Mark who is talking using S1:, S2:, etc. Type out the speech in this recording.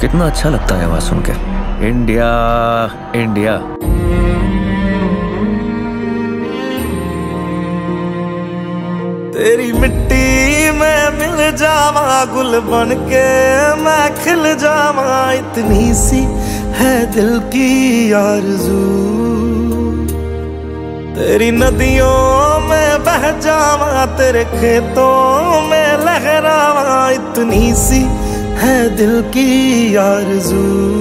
S1: कितना अच्छा लगता है आवाज़ सुन के इंडिया इंडिया।
S2: तेरी मिट्टी में मिल जावा गुल बन के मैं खिल जावा इतनी सी है दिल की आरज़ू। तेरी नदियों में बह जावा, तेरे खेतों में लहरावा इतनी सी है दिल की आरज़ू।